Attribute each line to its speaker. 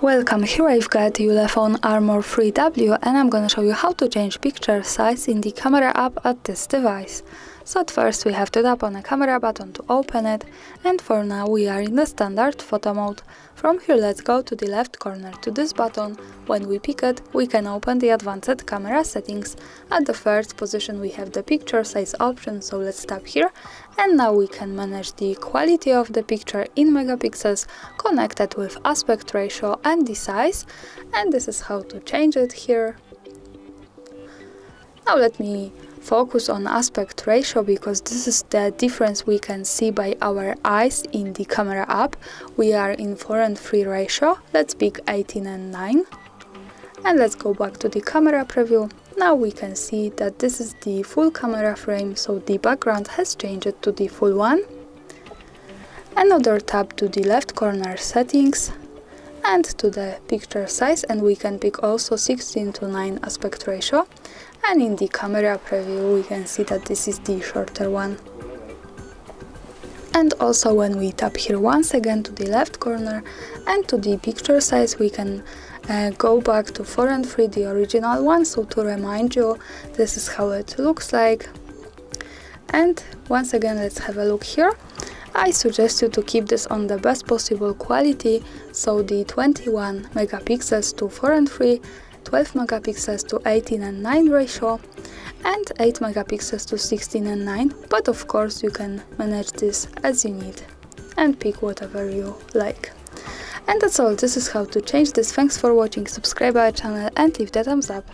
Speaker 1: Welcome, here I've got Ulefone Armor 3W and I'm gonna show you how to change picture size in the camera app at this device. So at first we have to tap on a camera button to open it and for now we are in the standard photo mode. From here let's go to the left corner to this button. When we pick it we can open the advanced camera settings. At the first position we have the picture size option so let's tap here and now we can manage the quality of the picture in megapixels connected with aspect ratio and the size and this is how to change it here. Now let me focus on aspect ratio because this is the difference we can see by our eyes in the camera app. We are in 4 and 3 ratio, let's pick 18 and 9. And let's go back to the camera preview. Now we can see that this is the full camera frame, so the background has changed to the full one. Another tab to the left corner settings and to the picture size and we can pick also 16 to 9 aspect ratio. And in the camera preview we can see that this is the shorter one. And also when we tap here once again to the left corner and to the picture size we can uh, go back to 4 and 3 the original one so to remind you this is how it looks like. And once again let's have a look here I suggest you to keep this on the best possible quality so the 21 megapixels to 4 and 3 12 megapixels to 18 and 9 ratio and 8 megapixels to 16 and 9 but of course you can manage this as you need and pick whatever you like. And that's all, this is how to change this, thanks for watching, subscribe our channel and leave the thumbs up.